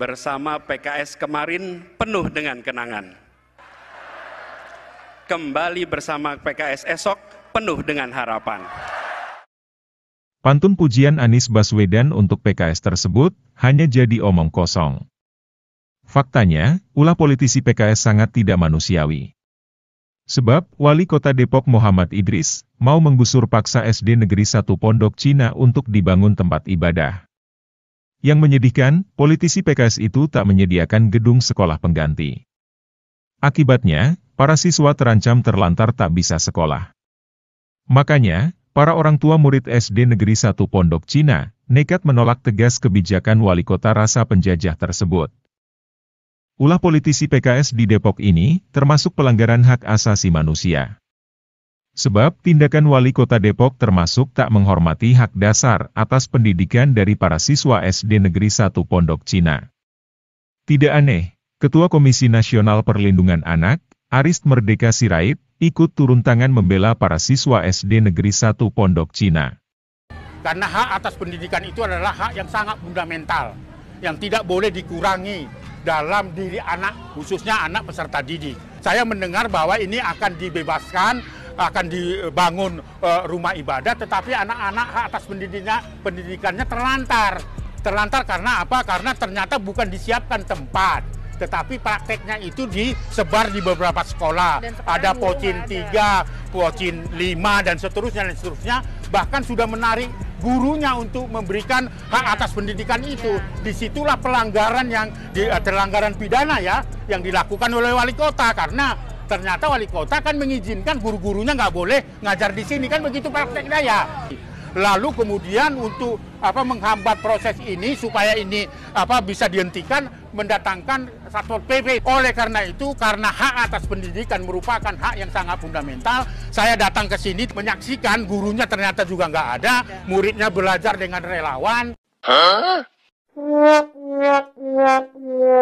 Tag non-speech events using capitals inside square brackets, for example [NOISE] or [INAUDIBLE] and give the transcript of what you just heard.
bersama PKS kemarin penuh dengan kenangan. Kembali bersama PKS esok penuh dengan harapan. Pantun pujian Anies Baswedan untuk PKS tersebut hanya jadi omong kosong. Faktanya, ulah politisi PKS sangat tidak manusiawi. Sebab, Wali Kota Depok Muhammad Idris, mau menggusur paksa SD Negeri 1 Pondok Cina untuk dibangun tempat ibadah. Yang menyedihkan, politisi PKS itu tak menyediakan gedung sekolah pengganti. Akibatnya, para siswa terancam terlantar tak bisa sekolah. Makanya, para orang tua murid SD Negeri 1 Pondok Cina, nekat menolak tegas kebijakan wali kota rasa penjajah tersebut. Ulah politisi PKS di Depok ini termasuk pelanggaran hak asasi manusia. Sebab tindakan wali kota Depok termasuk tak menghormati hak dasar atas pendidikan dari para siswa SD Negeri 1 Pondok Cina. Tidak aneh, Ketua Komisi Nasional Perlindungan Anak, Arist Merdeka Sirait, ikut turun tangan membela para siswa SD Negeri 1 Pondok Cina. Karena hak atas pendidikan itu adalah hak yang sangat fundamental, yang tidak boleh dikurangi dalam diri anak, khususnya anak peserta didik. Saya mendengar bahwa ini akan dibebaskan, akan dibangun uh, rumah ibadah, tetapi anak-anak hak atas pendidikannya, pendidikannya terlantar. Terlantar karena apa? Karena ternyata bukan disiapkan tempat tetapi prakteknya itu disebar di beberapa sekolah. Ada pocin tiga, pocin lima dan seterusnya dan seterusnya. Bahkan sudah menarik gurunya untuk memberikan hak atas pendidikan itu. Di situlah pelanggaran yang di, uh, pelanggaran pidana ya yang dilakukan oleh wali kota karena ternyata wali kota kan mengizinkan guru-gurunya nggak boleh ngajar di sini kan begitu prakteknya ya lalu kemudian untuk apa menghambat proses ini supaya ini apa bisa dihentikan mendatangkan satpol pp. Oleh karena itu karena hak atas pendidikan merupakan hak yang sangat fundamental, saya datang ke sini menyaksikan gurunya ternyata juga nggak ada, muridnya belajar dengan relawan. Huh? [LAUGHS]